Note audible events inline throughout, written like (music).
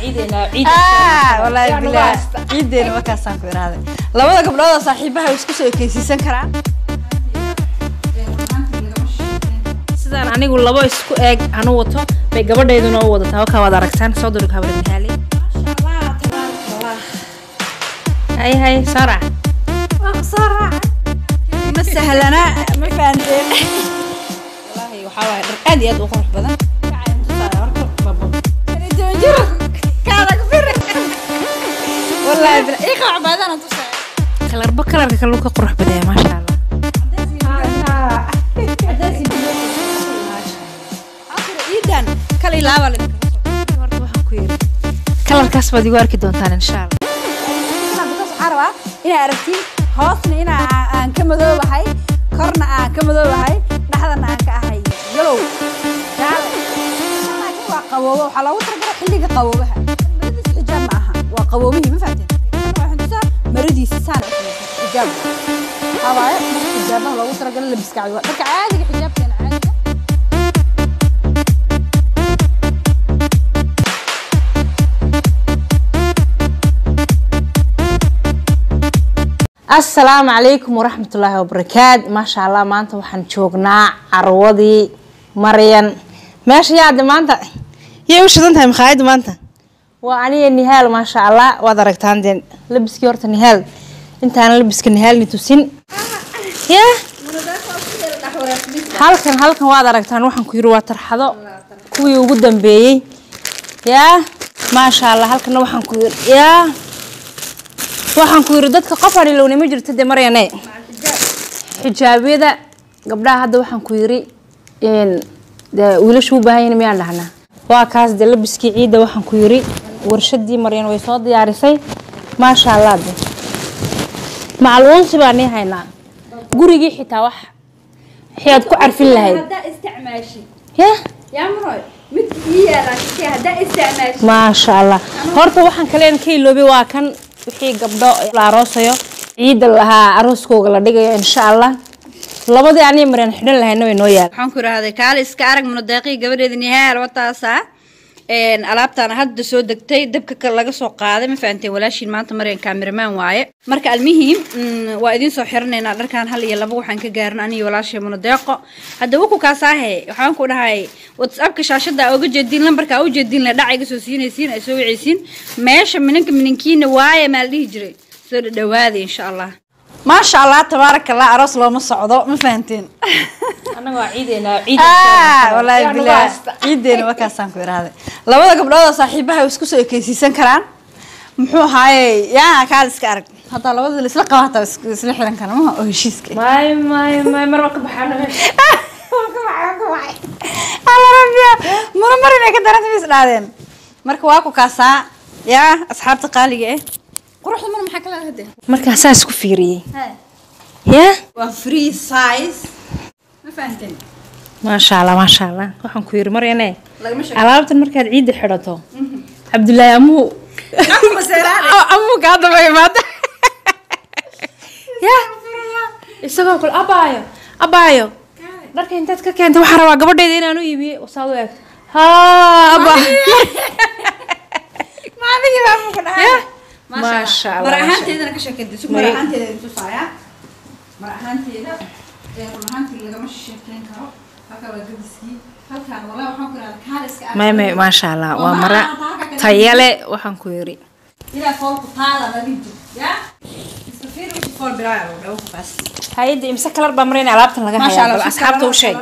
ciideena Ah, markaasaan ku iraaday labada saaxiibaha isku soo ekeysiisan karaan sidaan anigu labo isku eeg anu wato bay gabadhayduna u wadataa wakaa waad aragtaan soo durug habar mihaali hay hay soo raac ma sahlana ma fahanteen wallaahi waxaa waaye dhar aad iyo aad u qurux badan kaluu ka qurux badaya maasha allah iidan kal ilaaba horta waxaan ku yiri kalarkaas baad igu arki doontaan insha allah waxaa rabaa inaa aragtiin hoosna inaa aan ka madoobahay korna aan ka madoobahay dhexdana aan ka ahay yalow jaale laakiin waa qaboobo waxaa loogu talagalay xilliga qaboobaha maradiisa xijaab ma aha waa qaboobihii ma fahanteen waxaan tusaa maradiisa saan xijaab. Waxaa waaye xijaabaha loogu talagalay labiska cadi waa. Dharka caadiga xijaabkeena caadiga. Asalaamu calaykum waraxmatullaahi wabarakaat maasha allah maanta waxaan joognaa carwadii maryan. Meesha yaade maanta? Yay u shidan tahay makhaayadda maanta waa aniga nihaal maasha allah waad aragtaan dee labiskii horta nihaal intaana labiska nihaalni tusin. Ya? Halkan halkan waad aragtaan. Waxaan ku yiri waa tarxado. Kuwii ugu dambeeyey. Yaa maasha allah halkana waxaan ku yiri yaa waxaan ku yiri dadka qof aan ilowna ma jirto dee maryane xijaabyada gabdhaha hadda waxaan ku yiri wiilashu u baahan yihiin miyaan dhahnaa waa kaas dee labiskii ciidda waxaan ku yiri warshadii maryan way soo diyaarisay. Maasha allah de macluunsi baa nii haynaa. Gurigii xitaa wax waxaad ku carfin lahayd. maasha allah horta waxaan kaleen ka iloobay waa kan wixii gabdho la aroosayo. Ciidda lahaa arooskooga la dhigayo insha allah labadii aniga maryan xidhan lahayna way noo yaalla waxaan ku idhaahday kaale iska arag munadeeqii gabadheeda nihaal wataasaa alaabtaana hadda soo degtay dabka ka laga soo qaaday. Ma fahanteen walaashiin maanta maryan kaamiramaan waaye. Marka almihim mm, waa idiin soo xiranaynaa dharkan hal iyo laba waxaan ka gaarin aniyo walaashay munadeeqo hadda waku kaasaahe waxaan ku dhahay whatsappka shaashada oga jeediin lambarka u jeediin le dhaca iga soo siinaysiin ay soo wicaysiin meesha minanka minankiina waaye maa la dhihi jiray. Soo dhadhawaada insha allah maasha allah tabaaraka allah aroos looma socdo ma fahanteen Ah, wallaahi bilaa ciideena markaasaan ku iraaday labada gabdhood oo saaxiibaha isku soo ekeysiisan karaan muxuu ahaaye yaa kaal iska arag. Haddaa labada laisla qaba hataa isla xiran kara maha oo heshiiska. Rabbiya mura mar inay ka (laughs) daranta is dhaadeen. Marka waa ku kaasaa yaa asxaabta qaaliga eh markaa saas ku fiiriyey ya? Waa free size. Ma fahanteen. Maasha allah maasha allah waxaan ku yiri maryane lagama sheego alaabtan markaad ciidda xidhato cabdullaahi amuhu (laughs) amuhu kaa daba imaada (laughs) ya? Isagoo kule abaayo abaayo. Dharka intaad ka keentay waxaan rabaa gabadheeda inaan u iibiye. Wasaad u eegto haa abaa (laughs) mar ahaanteedana ka sug mar ahaanteeda run ahaantii lagama sheekeyn karo. Halka waa gadiskii halkaan walaa waxaan ku ihahda kaaliska arag may may maasha allah waa mara tayale waxaan ku yiri. Ilaa foolku taada la dhigi ya? Iska fiir wixii fool bilaa oo dhawo ku kaas hayadda imse kalar baa marayna alaabtan laga hayaa bal asxaabta u sheeg.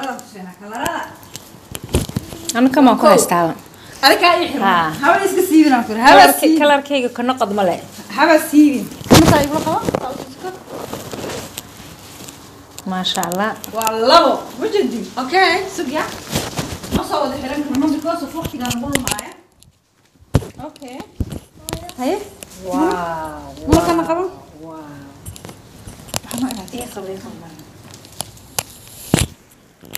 kamaan ku haystaaba adiga ii xirma Haa. haba iska siibin aan ku ihahda haba Kalarki- siibin. kalarkayga ka noqod ma le. Haba siibin. Mataa igula qabo? Taa u tusko. maasha allah waa labo. Wajadi okay sug ya ma soo wada xiran karno. Because of waqtigaan ugu lumaaya okay. Haye? Wow markana qabo?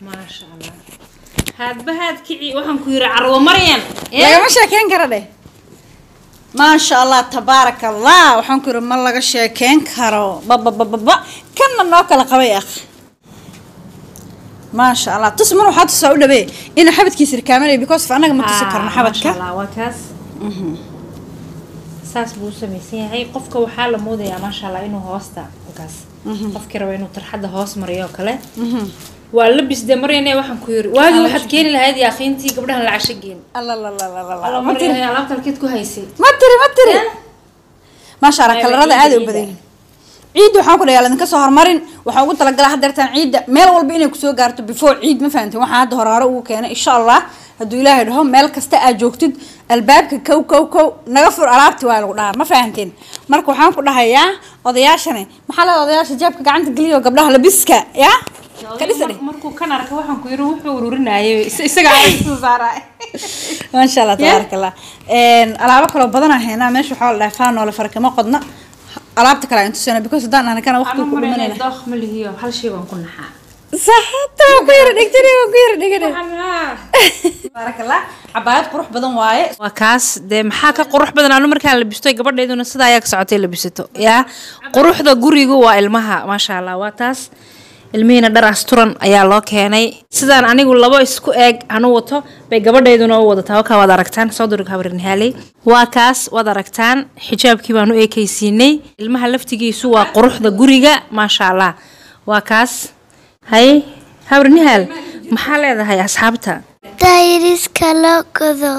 maasha allah haadba haad kici waxaan ku yiri carwo lagama sheekeyn kara dheh maasha allah tabaaraka allah waxaan ku yiri ma laga sheekeyn karo. Bababababa kanna noo kala qabay akh. Maasha allah tus mar waxaa tusaa u dhawee inuu xabadkiisa rikaamanaya because of annaga ma tusi karno xabadka. waa kaas. Saas buu u samaysan yahay. Qofka waxaa la moodayaa maasha allah inuu hoosta kaas. Qofkii raba inuu tarxadda hoos mariyo oo kale waa labis dee maryane waxaan ku yiri waagii waxaad keeni lahayd yaaqiintii gabdhahan la casho geen. Halkeed ku haysay. Ma tiri ma tiri. Maasha allah kalarada aad u badan ciidda waxaan ku dhayaa ladinka soo hormarin waxaan ugu talagalaa haddeertaan ciidda meel walba inay ku soo gaarto before ciid ma fahantin waxaan hadda hore hore ugu keenay insha allah hadduu ilaahay dhaho meel kasta aad joogtid albaabka kow kow kow naga fur alaabti waa lagu dhahaa ma fahantin marka waxaan ku dhahayaa odayaashani maxaa leeda odayaasha jeebka gacanta geliyo gabdhaha labiska ya markuu kan arka waxaan ku yiri wuxuu ururinayay isaga soo saaray (laughs) maasha allah tabaaraka allah alaabo kaloo badan aan haynaa meesha waxaa la dhahay faanoole farakama qodna. Alaabta kale aan tusana because haddaan anakana waqti ku dhumanayna dookh ma lihiyo hal shay baan ku naxaa. Saxata waan ku yara dhigtani waan ku yara dhigani (laughs) tabaaraka allah cabaayad qurux badan waaye. Waa kaas. Dee maxaa ka qurux badan? Anu markaan labistoy gabadhayduna sidaa ayaa ka socotay labisato yaa? Quruxda gurigu waa ilmaha maasha allah waa taas ilmihiina dhar asturan ayaa loo keenay. Sidaan anigu labo isku eeg anu wato bay gabadhayduna u wadataa wakaa waad aragtaan. Soo durga habrinhaaley waa kaas waad aragtaan. Xijaabkii baan u eekaysiinay ilmaha laftigiisu waa quruxda guriga maasha allah waa kaas. Hay habrinhaal maxaa leedahay asxaabta?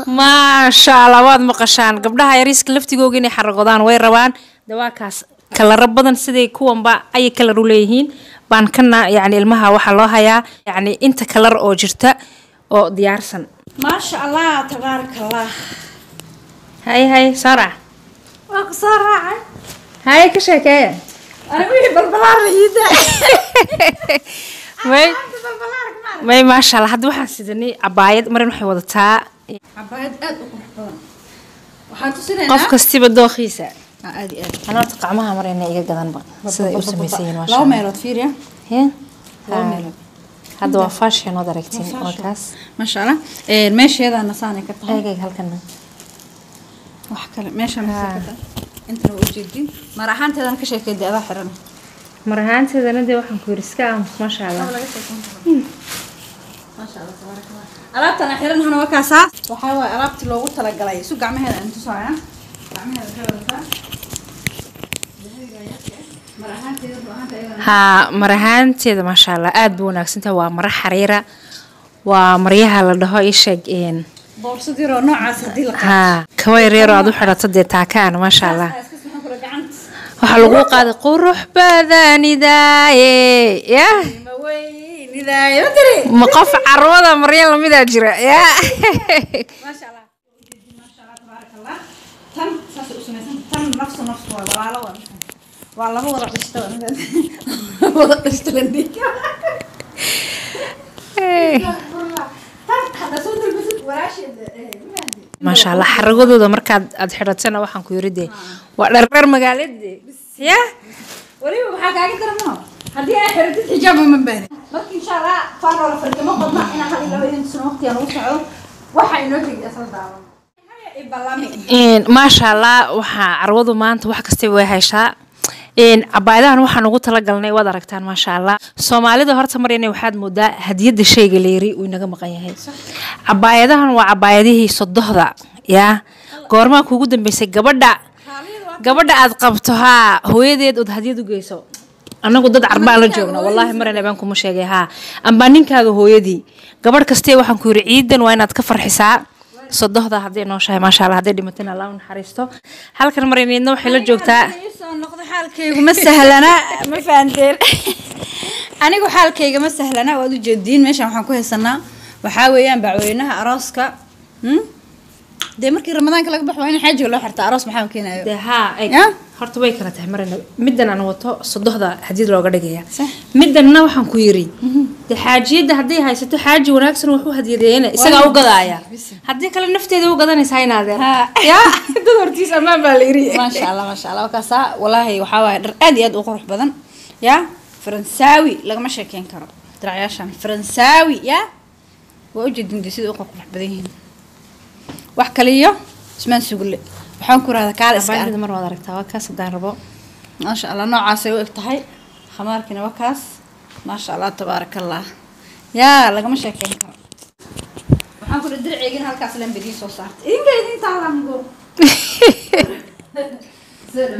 Maasha allah waad maqashaan. Gabdhaha yariiska laftigooga inay xaragodaan way rabaan. De waa kaas. Kalaro badan siday kuwanba ayay kalar u leeyihiin baan kana yani ilmaha waxaa loo hayaa yani inta kalar oo jirta oo diyaarsan. Maasha allah tabaaraka allah hay hay soo raac waa ku soo raacay? Hay ka sheekeeya may may maasha allah hadda waxaan sidanay cabaayad marin waxay wadataa. Qof kastiba dookhiisa أنا أتوقع ما هم رينا يجا جدا بقى. سيدي أوسو ميسين ما شاء الله. لا ميلود فير يا. هي؟ لا ميلود. هذا هو فاشي أنا دركتين وكاس. ما شاء الله. إيه ماشي هذا أنا صانع كتب. إيه إيه هل كنا. وحكل أنا كتب. أنت لو أجي جديد. ما راح أنت هذا أنك شيء كده أظهر أنا. ما راح أنت إذا ندي واحد كورسكا ما شاء الله. ما شاء الله تبارك الله. أرابت أنا أخيراً هنا وكاسة وحاول أرابت لو قلت لك قلاي سوق عمي هذا أنتو صايا haa mar ahaanteeda maasha allah aad bu wanaagsantaha waa maro xariira. Waa maryaha la dhaho isheeg haa kaba yaryaroo aad u xidhato dee taakaan maasha allah waxaa lagu qaaday qurux badanidaaye yah ma qof carwada marya lamidaa jira allah tan saasay u samaysan. Tan nafsu nafsu waa walaalo waa waa laba wada dhishta (laughs) wada dhishta la maasha allah xaragadooda markaad aad xidhatana waxaan ku yiri dee waa dharreer magaalade yaa weliba waxaa kaaga daramo haddii ay xiratid xijaab ma baahni marka insha allah faanoo la farkama qodna inaa hal iyo laba idin tusno waqtiga nagu socdo waxa inoo tegi asal daawan maasha allah waxaa carwadu maanta wax kasta way hayshaa cabaayadahan waxaan ugu talagalnay waad aragtaan maasha allah soomaalida horta marina waxaad moodaa hadiyada shayga leeri uu inaga maqan yahay. Cabaayadahan waa cabaayadihii sodohda yaa goormaa kuugu dambeysay gabadha. Gabadha aad qabto haa hooyadeed ood hadiyad u geyso. Anagu dad carbaan la joogna. wallaahi marina baan kuma sheegay haa amba ninkaaga hooyadii. Gabadh kastee waxaan ku yiri ciidan waa inaad ka farxisaa sodohda hadday nooshahay maasha allah hadday dhimatana allah u naxariisto halkan marinaydna waxay la joogtaa soo noqdo xaalkaygu ma sahlana ma fahanteen (laughs) anigu xaalkayga ma sahlana waad ujeediin meeshan waxaan ku haysanaa waxaa weeyaan bacweynaha arooska. Hmm? dee markii ramadaanka laga baxo waa in xaajiga loo xirtaa aroos maxaa keenayo. Horta way kala tahay marina. Middan aan wato sodohda hadiyad looga dhigaya Sax. middanna waxaan ku yiri dee xaajiyadda hadday haysato xaaji wanaagsan wax u hadiyadeeyana isagaa u gadaaya. Haddii kale nafteeda u gadanaysaa inaadeen Ha. ya dad hortiis ammaan baa la yiri maasha allah maasha allah. Wakaasaa walaahi waxaa waaye dhar aad iyo aad u qurux badan. Ya faransaawi lagama sheekeyn karo. Diracyaashan faransaawi ya. Waa ujeedin dee sida u qurux badan yihiin. Wax kale iyo ismaan sugulle waxaan ku rahdaa kaal iska mar waad aragtaa waa kaas haddaan rabo. Maasha allah noocaasay u eg tahay. Khamaarkiina waa kaas maasha allah tabaaraka allah yaa lagama sheekeyn karo. Waxaan ku dha dirceygin halkaas len badiin soo saartay idinka idin taalango (laughs)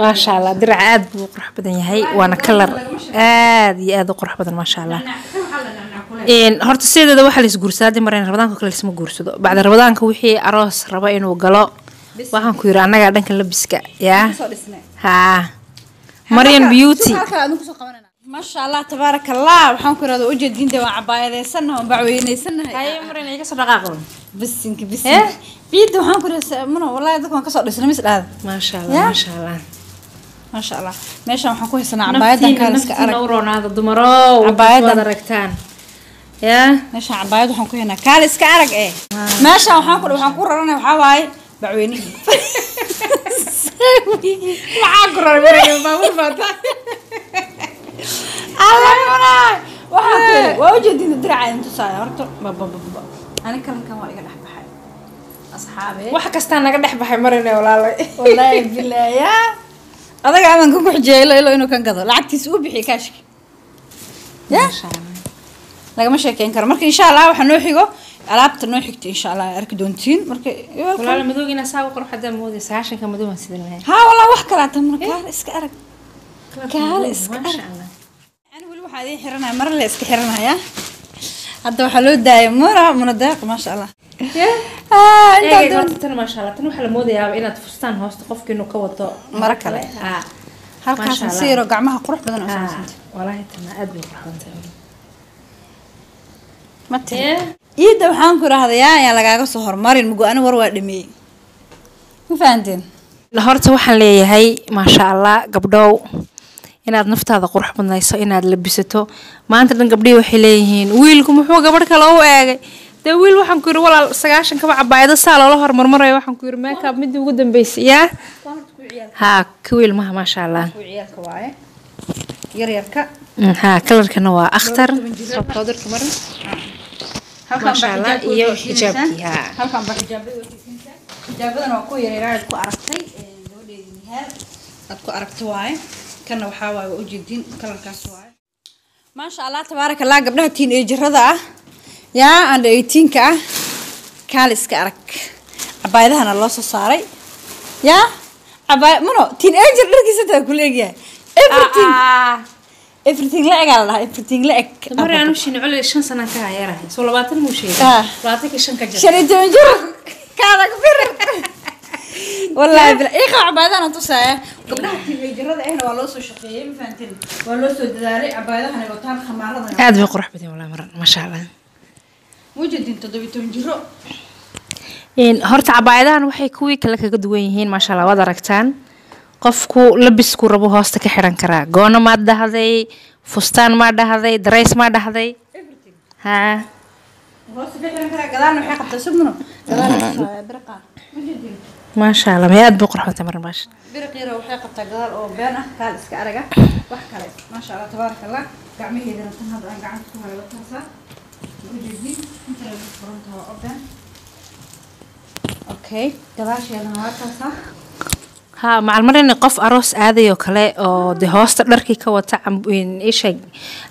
maasha allah diraca aad buu qurux badan yahay waana kalar aad iyo aad u qurux badan maasha allah horta sideeda waxaa lais guursadaa haddii mareen rabadaanka kale laisma guursado. Bacda rabadaanka wixii aroos raba inuu galo waxaan ku yiri annagaa dhanka labiska yaa haa marian beauty maasha allah tabaaraka allah waxaan ku irahda ujeedin dee waan cabaayadeysannahay waan bacweyneysanahay haye marian iga soo dhaqaaqo. Bisinka bisinka ciidda waxaan ku irahda muna wallahi dadka waan ka soo dhisnay mis dhahda maasha Ya? allah maasha allah maasha allah meeshan waxaan ku haysanaa cabaayadan kaaliska arag uronaada dumarow Cabaayadan. waad aragtaan yaa meeshan cabaayad waxaan ku haynaa kaaliska arag eh. Meeshan waxaan ku waxaan ku raranay waxaa waaye bacweynihii (laughs) maxaa ku raray mariga baabuur baata alamunay waxaan (laughs) ku yidhi waa ujeedin diraca intu saaya horta babababa ani kalankan waa iga dhex baxay. Asxaabe. Wax kastaa naga dhex baxay marine walaalay wallaahi (laughs) bilaaya. Adaga amanka ku xijeelo ilo inuu kan gado. Lacagtiisa u bixiy kaashki. Ya? Lagama sheekeyn karo. Marka insha allah waxaa noo xigo. Alaabta noo xigta insha allah arki doontiin. Marka walaal saa qurux hadaa madow aan sidan lahay haa wallah wax kalaata mana kaale iska arag. Kaale iska arag waxaa idiin xiranaya mar le iska xiranaya. Hadda waxaa loo daaya muna muna deeq maasha allah Ah, horta tan maasha allah tan waxaa la moodayaa inaad fustaan hoosta qofka inuu ka wato. Maro kale. haa halkaas Allah. si yaro gacmaha qurux badan samaysanta walaahi tana aad bay qurux badan tahay ma tihi ciidda waxaan ku idhaahdayaa ayaan lagaaga soo hormarin mugo ani war waa dhameeyey ma fahanteen horta waxaan leeyahay maasha allah gabdhow inaad naftaada qurux badnayso inaad labisato. Maanta dhan gabdhihii waxay leeyihiin wiilku muxuu gabadh kale u eegay? Dee wiil waxaan ku yiri walaal sagaashan kaba cabaayado saa loola hormarmarayo waxaan ku yiri meekab midii ugu dambeysay yaa haa ka wiil maha maasha allah haa kalarkana waa akhtar. Baa Allah, iyo xijaabkii, haa. waa aad ku aragtay ee, gabadheedii nihaal aad ku aragtay waaye kana waxaa waaye waa ujeedin kalarkaas waaye. Maasha allah tabaaraka allah gabdhaha tiin ee jirada ah. Yaa and eighteenka ah. Kaaliska arag. Cabaayadahana loo soo saaray. Yaa cabaay mano tiin ejer dharkiisa taa ku leegyahay everything. Everything la egaa la dhahaa everything la eg mari aanu shin culi shan sana ka yarahay. Soo labaatan muu sheegay. Ah. labaatanka shan ka jir shan iyo toban jir kaada firir wallaahi bila iiqa cabaayadana tusaaya gabdhaha tiimeejirada ahna waa loo soo shaqeeyey ma fahantin waa loo soo dadaalay cabaayadahana wataan khamaaradan aad bay qurux badan walaa maran maasha allah mujadin toddobiyo toban jiro horta cabaayadahan waxay kuwii kale kaga duwan yihiin maasha allah waad aragtaan. Qofku labisku rabo hoosta ka xiran karaa goono maad dhahday fustaan maa dhahday darays maa dhahday? Haa hoosta ka xiran karaa gadaalna waxay qabtaa subno (laughs) gadaalna tusaaya biriqa mujadin maasha allah may aad bay qurux badan maran maasha biriqiira waxay qabtaa gadaal oo been ah kaal iska araga. Wax kale maasha allah tabaaraka allah gacmaheedana tan hadda aan gacanta ku hayo wataasaa mujadin inta lagu furantaha waa oben okay gadaasheedana waa taasaa haa macalmarin qof aroos aadayoo kale oo de hoosta dharkii ka wata isha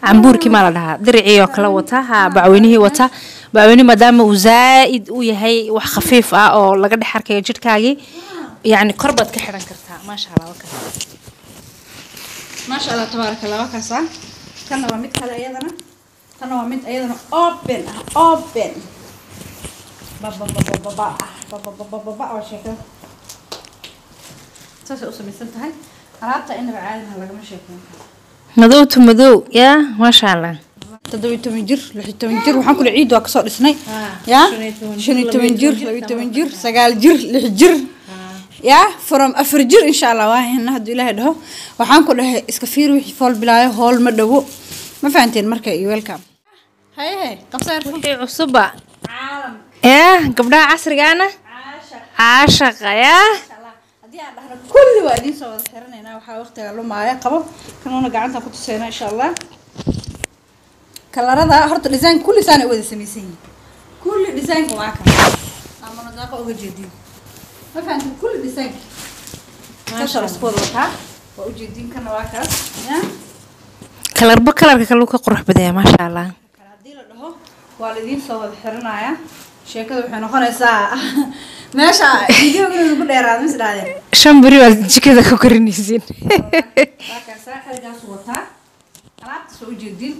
cambuurkii maa la dhahaa diricii oo kale wata haa bacweynihii wata bacweynihi maadaama uu zaa'id u yahay wax khafiif ah oo laga dhex arkayo jidhkaagii. Yacni kor baad ka xiran kartaa. Maasha allah wakaa maasha allah tabaaraka allah waa kaasaa kanna waa mid kale iyadana. Tanna waa mid iyadana open ah open. Bababababa ah. Bababababa oo sheekada. Saasay u samaysan tahay. Alaabta inaba caadina lagama sheekeyn karo. Madow to madow yaa maasha allah toddoba iyo toban jir lix iyo toban jir waxaan kule ciid waa ka soo dhisnay. Ah, yaa shan iyo toban jir jir, laba laba iyo iyo toban jir. sagaal jir lix jir. Yaa from afar jir insha allah waa hena hadduu ilaahay dhaho. Waxaan ku dhahay iska fiir wixii fool bilaayo hool ma dhowo ma fahanteen marka iyo welcome. Haye he qabsaar wixii cusuba. Yaa gabdhaha casrigaana caashaq caashaqa. Yaa kulli waa idiin soo wada xiranaynaa. Waxaa waqtiga lumaaya qabo. Kanuuna gacanta ku tuseyna insha allah kalarada horta design kulli saana wada samaysan yihiin kulli designka waa kan amana daaqa uga jeedin ma fahantin kulli designka maasha isku wada wataa waa ujeedin kana waa kaas ya kalarba kalarka kale uu ka qurux badaya maasha allah kale haddii la dhaho waa laidiin soo wada xiranayaa sheekada waxay noqonaysaa meesha videoga ku dheeraada mis dhahdeen shan beri baad jikada ku karinaysiin markaasaa xerigaasu wataa alaabta soo ujeedin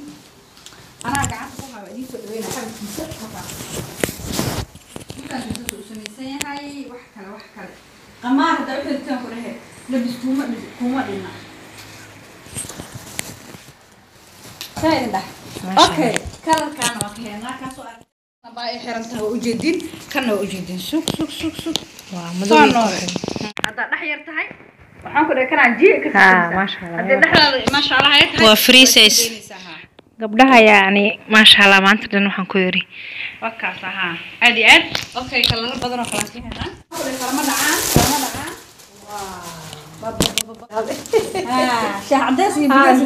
anaa gacanta ku haba idiin soo dhaweyna xabadkiisa markaas markaas inta soo samaysan yahay wax kale wax kale qamaar haddaa u xiritaan ku dhehe labis kuuma dhis- kuuma dhina saa idin dhah okay kalarkaana waa ka heenaa kaasoo arag baa ay xiran tahay waa ujeedin kana waa ujeedin sug sug sug sug soo noole haddaa dhex yar tahay waxaan ku dhahay kanaan jiya ka Haa, maasha Allah. haddii dhexdaada maasha allah ay tahay Waa free size. Gabdhaha yacni maasha allah maanta dhan waxaan ku yiri wakaas ahaa aad iyo aad okay kalaro badan oo kalaas ka helaan kalama dhacaan kalama dhacaan shaah cadeys iyo bigees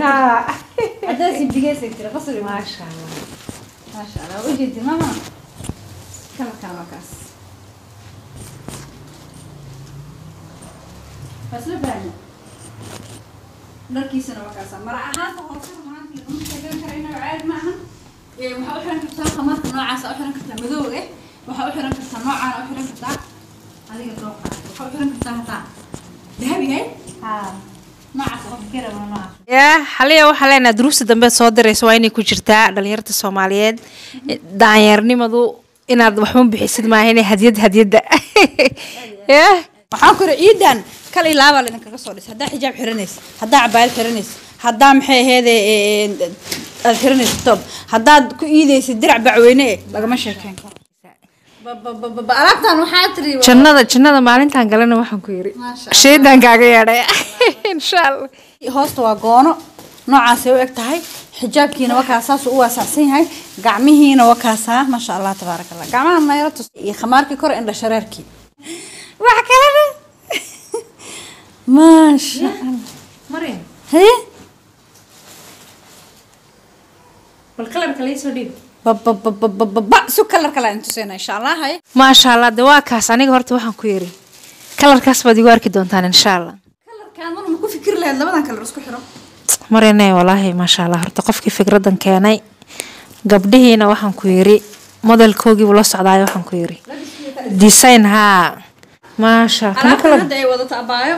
cadeys iyo bigees ay tira qasri maasha allah maasha allah waa ujeedin mama kalarkaan waa kaas fasla baahna dharkiisana waa kaasa mara ahaanta waxaa u xiran kartaa khamaarka noocaasa u xiran kartaa madow eh waxaa u xiran xaliya waxaa leenahay duruusta dambe soo diraysa waa inay ku jirtaa dhalinyarta soomaaliyeed. Daanyeernimadu inaad waxba bixisid maaha inay hadyad (laughs) waxaan ku ciidan kal iyo laabaa laydinkaga soo dhis. Haddaa xijaab xiranaysa haddaa cabaayad xiranaysa haddaa maxay aheede aad xiranaysa toob haddaad ku iidaysa dirac bacweyne eh lagama sheekeyn karo. Jannada jannada maalintaan galana waxaan ku yiri. Shaydaan kaaga yeedhay. (laughs) Insha allah hoosta waa goono noocaasay u eg tahay xijaabkiina waa kaas saasuu u waasacsan yahay gacmihiina waa kaasaa. Maasha allah tabaaraka allah gacmaha nayro tus iyo khamaarkii kore indha shareerkii. Wax kalena. (laughs) Maasha allah maryam haye bal kalarka laysoo dhiib babababababa su kalar kale aan tusayna insha allah maasha allah de waa kaas. Aniga horta waxaan ku yiri kalarkaas baad igu arki doontaan insha allah kalarkaan mar ma ku fikir lahayd labadan kalar isku xiro. Marine walaahi maasha allah horta qofkii fikradan keenay gabdhihiina waxaan ku yiri modelkoogiibu la socdaayo waxaan ku yiri. Design haa maasha kana alaabtan kala hadda ay wadato abaayo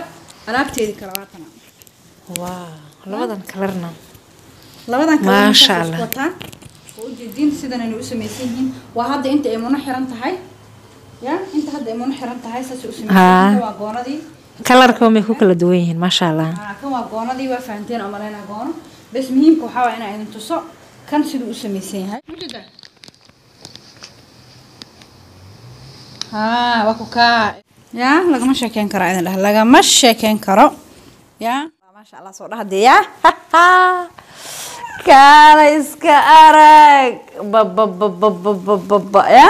alaabteedii kale waa tana waa labadan kalarna labadan kale Maasha intaas Allah. isku wataan. Oo ujeediin sidan aynu u samaysan yihiin. Waa hadda inta ay muno xiran tahay. Ya inta hadda ay muno xiran tahay saasay u samaysan Haa. yihiin. Kan waa goonadii kalarka may ku kala duwan yihiin maasha allah. Kan waa goonadii waa fahanteen oo maleyna goono. Bes muhiimka waxaa waa inaa idin tuso kan siduu u samaysan yahay. Haa waa ku kaa. Ya lagama sheekeyn karo idin dhah lagama sheekeyn karo. Ya. Maasha allah soo dhahde ya kaala iska arag ya?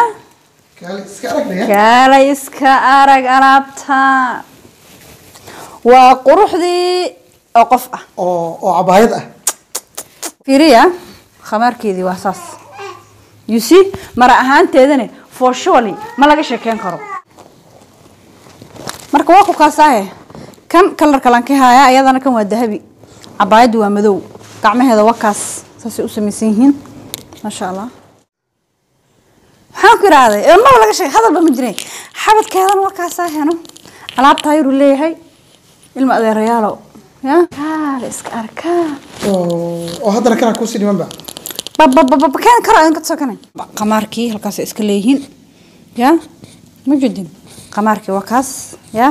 Kaala iska arag alaabta. Waa quruxdii oo qof ah. Oo oo cabaayad ah. fiiriya khamaarkeedii waa saas. You see mara ahaanteedana for surely ma laga sheekeyn karo. Marka waa ku kaasaahe kan kalarka lan ka hayaa ayadana kan waa dahabi. Cabaayaddu waa madow gacmaheeda waa kaas saasay u samaysan yihiin. Maasha allah waxaan ku idhaahday ee maba laga sheegay hadalba ma jiray xabadkeedana waa kaasaaheno alaabtaa yaruu leeyahay. Ilma adeerayaalow ya? Kaale iska arkaa Oo haddana kana ku sii dhiman ba. bababababakeen karo idinka tusakanay qamaarkii halkaas iska leeyihiin ya? Ma jedin qamaarkii waa kaas ya?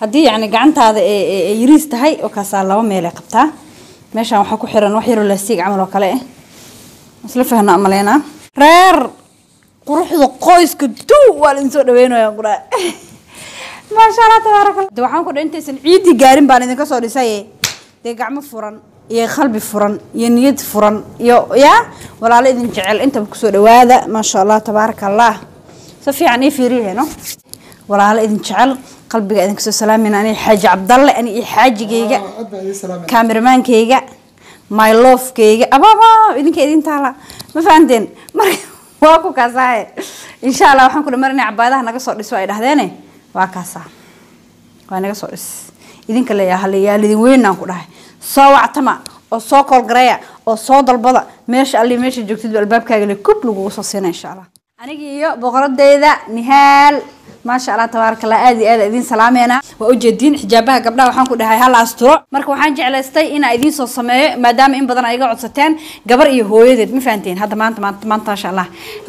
Haddii yacni gacantaada ee yariis tahay oo kaasaa laba meelay qabtaa meeshaan waxaa ku xiran wax yaroo laastiig camal oo kale ah isla fahna amaleynaa reer quruxda qoyska duu waa la soo dhaweynaya quraa (laughs) maasha allah tabaaraka de waxaan ku dha intaysan ciidii gaarin baan idinka soo dhisaye dee gacmo furan iyo qalbi furan iyo niyad furan iyo ya walaalo idin jecel intaba ku soo dhawaada maasha allah tabaaraka allah si fiican ii fiiriyahayno walaalo idin jecel qalbiga idinka soo salaamayna ani xaaji cabdalle ani iyo xaajigayga Ah, idin kaamirmaankayga my lovekayga ababa idinka idin taala. Ma fahanteen? Marka (laughs) waa ku kaasaaye insha allah waxaan ku dhamarinay cabaadaha naga soo dhiso ay dhahdeene. Waa kaasaa. Waa naga soo dhis. Idinka leeyaha halayaal idin weynaan ku dhahay. Soo wactama oo soo koolgareeya oo soo dalbada. Meesha alli meesha joogtid albaabkaaga le kub lagugu soo siina insha allah aniga iyo boqoradeyda nihaal maasha allah tabaaraka allah aad iyo aad idiin salaameena waa ujeediin xijaabaha gabdhaha waxaan ku dhahay hal asturo marka waxaan jeclaystay inaa idiin soo sameeyo maadaama in badan ay iga codsateen gabar iyo hooyadeed. Ma fahanteen hadda maanta maanta maanta maasha allah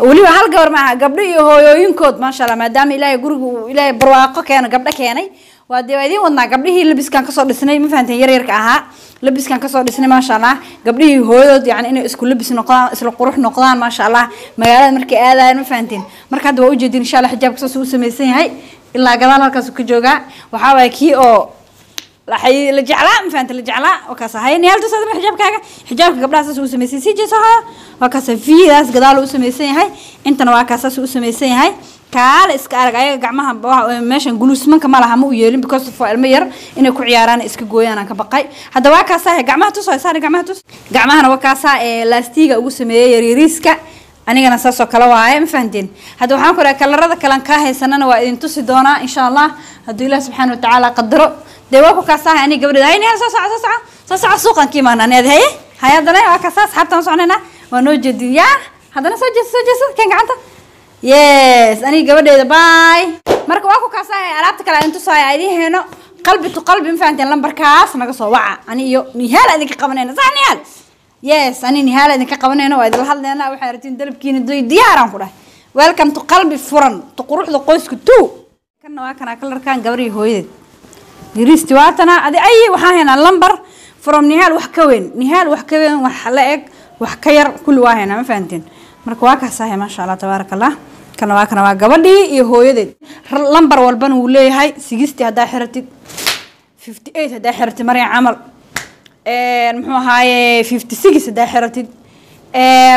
weliba hal gabar maaha gabdho iyo hooyooyinkood maasha allah maadaama ilaahay guriga uu ilaahay barwaaqo keeno gabdho keenay waa dee waa idiin wadnaa gabdhihii labiskan ka soo dhisnay ma fahanteen yaryarka ahaa. Labiskan ka soo dhisnay maasha allah gabdhihii hooyadood yani inay isku labis noqdaan isla qurux noqdaan maasha allah magaalada markay aadayan ma fahanteen. Marka hadda waa ujeedin insha allah xijaabka saas uu samaysan yahay ilaa gadaal halkaas ka joogaa. Waxaa waaya kii oo la jeclaa ma fahanteen la jeclaa waa kaas ahay niyaal tusaad ma xijaabkaaga xijaabka gabdhaha saas uu samaysan sii jeeso haya waa kaas viidaas gadaal uu samaysan yahay intana waa kaas saas uu samaysan yahay kaale iska arag ayaga gacmaha meeshan guluusmanka ma laha ma u yeelin because of ilmo yar inay ku ciyaaraan iska gooyaan aan ka baqay hadda waa kaasaa gacmaha tus waa saari gacmaha tus gacmahana waa kaasaa laastiga ugu sameeyey yaryariiska anigana saasoo kale waaye ma fahanteen hadda waxaan ku dhahay kalarada kalan kaa haysanana waa idin tusi doonaa insha allah hadduu ilaah subxaana watacaala qadaro dee waa ku kaasahay aniga gabadheed hay neel soo soco soo soco soo soco suuqan ka imaana need haye hay haddana waa kaasaa asxaabtaan soconaynaa waa noo jeedin yaa haddana soo jeesa soo jeesa keen gacanta yes aniga gabadheeda bye marka waa ku kaasahay alaabta kale aan tusaayo aan heeno qalbi tu qalbi ma fahanteen lambarkaas naga soo waca ani iyo nihaal idinka qabanayna sax nihaal yes ani nihaal idinka qabanayna waa idinla hadlayna waxay ratiin dalabkiina doy diyaaraan ku dhahay welcome to qalbi furan tu quruxda qoysku two kana waa kana kalarkan gabar iyo hooyadeed yariisti waatana adi ay waxaan haynaa lambar from nihaal wax ka weyn. Nihaal wax ka weyn wax la eg wax ka yar kulli waa haynaa ma fahanteen marka waa kaasahay maasha allah tabaaraka allah kana waa kana waa gabadhii iyo hooyadeed R- lambar walbana wuu leeyahay sigistii haddaa xiratid fifty eight haddaa xiratid maryan camal muxuu ahaaye fifty six haddaa xiratid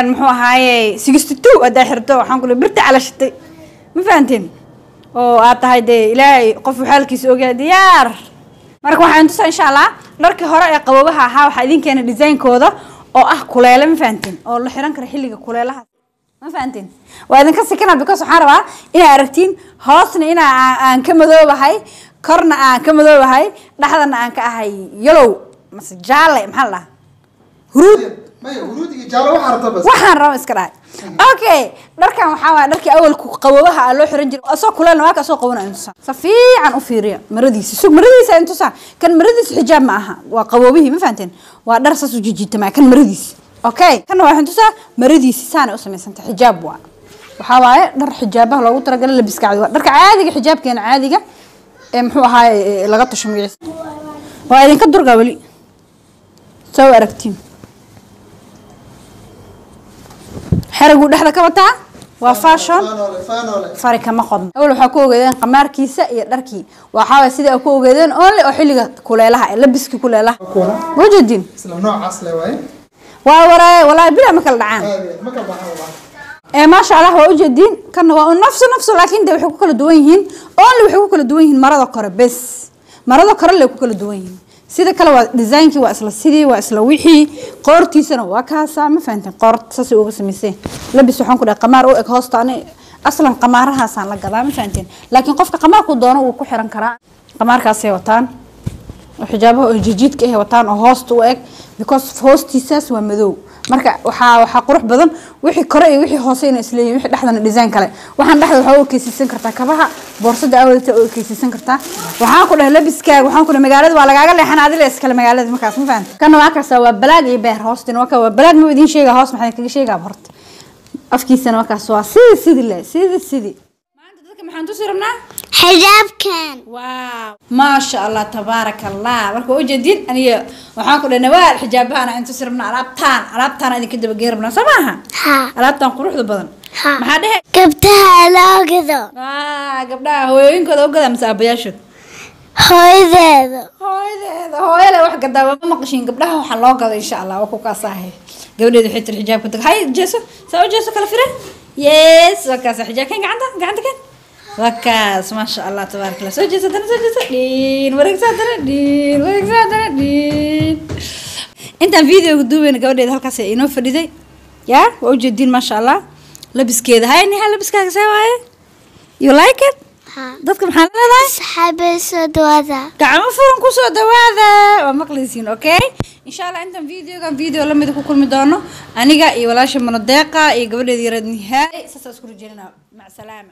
muxuu ahaaye sixty two haddaa xirato waxaan ku birta calashitay ma fahanteen oo aad tahay dee. Ilaahay qofu xaalkiisa ogyahay diyaar. Marka waxaan tusaa insha allah dharkii hore ee qaboobaha ahaa waxaa idin keena designkooda oo ah kuleele ma fahanteen oo la xiran kara xilliga kuleelaha. Ma fahanteen waa idinka sikana because waxaan rabaa inaa aragtiin hoosna inaa aan- ka madoobahay korna aan ka madoobahay dhexdana aan ka ahay yalow mase jaalle maxaa la dhahaa huruud waxaan raba iska dhahay. Okay dharkan waxaa waaya dharkii awalku qaboobaha aa loo xiran jiray. Asoo kuleelna waa ka soo qabanaya intusaa. Sa fiican u fiiriya maradiisi sug maradiisa intusaa. Kan maradiisa xijaab ma aha. Waa qaboobihii ma fahanteen? Waa dhar saas u jijiitama kan maradiisi okay kana waa intusaa maradiisi saanay u samaysantay. Xijaab waa. Waxaa waaye dhar xijaabaha loogu talagalay labiska caadiga dharka caadiga xijaabkeena caadiga ee muxuu ahaaye ee laga tasho magaciisa waa idinka durgaa weli. Soo aragtiin xeriguu dhexda ka wataa? Waa faanole fari kama qodno. Awal waxaa ku ogeedeen qamaarkiisa iyo dharkii. Waxaa sidai ku ogeedeen only oo xilliga kuleelaha ee labiskii kuleelaha. Mawjeedin waa waraaye walaahi bilaa ma kala dhacaan. Maasha allah waa ujeediin kana waa un nafsu nafsu laakiin de waxay ku kala duwan yihiin. Only waxay ku kala duwan yihiin marada kore bes. Marada kore le ku kala duwan yihiin sida kale waa designkii waa isla sidii waa isla wixii. Qoortiisana waa kaasaa ma fahanteen qoor saasay uga samayseen labis waxaan ku dhahay qamaar. U eg hoosta ani aslan qamaarahaasaan la gadaa. Ma fahanteen laakiin qofka qamaarku doono wuu ku xiran karaa. Qamaarkaasay wataan. Oo xijaabaha oo jijiidka ah wataan oo hoosta u eg. Because hoostiisaas waa madow marka waxaa waxaa qurux badan wixii kore iyo wixii hoose inay isleeyihin wixii dhexdana design kale. Waxaan dhexda waxaa u ekeysiisan kartaa kabaha boorsada awalta u ekeysiisan kartaa. Waxaan ku dhahay labiskaaga waxaan ku dhahay magaalada waa lagaaga leexan adila iskale magaalada markaas ma fahamta kana waa kaasa waa balaag iyo beer hoostina waa ka waa balaag ma idiin sheegaa hoos maxaa kaga sheegaa horta? Afkiisana waa kaas waa sidii sidii le sidii sidii maanta dadka maxaan tusi rabnaa xajaabkan waaw maasha allah tabaaraka allah marka ujeedin aniga waxaan ku dhahna waa xijaabahan intu sirabna alaabtaan alaabtaan idinka dabageen rabnaa soo alaabtaan quruxda badan. Maxaa dhehe? Gabdhaha loo gado ah, gabdhaha hooyooyinkooda u gada mise aabayaashood hooyadeeda hooyadeeda hooyale wax gadaa waa maqashiin. Gabdhaha waxaa loo gado insha allah waa ku gabadheedu waxay tiri xijaabka. Tag hay jeeso saa u jeeso kala fire yes waa xijaabkeen gacanta gacanta keen? Waa kaas maasha allah tabaarak allah soo jeeso dana soo jeeso dhiin wareegsaa dana dhiin wareegsaa dana dhiin intaan videoga duubayna gabadheeda halkaas ay inoo fadhiday. Yaa waa ujeediin maasha allah labiskeeda hay niha labiskaaga see waaye. You like it? Ha. Dadka maxaa leedahay? Saxaabay soo dhawaada gacmo furan ku soo dhawaada waa maqlaysiin okay? Insha allah intaan videogan video lamida ku kulmi doono. Aniga iyo walaasha manadeeqa iyo gabadheeda yareed nihaay saasaa isku rajeynana mac salaama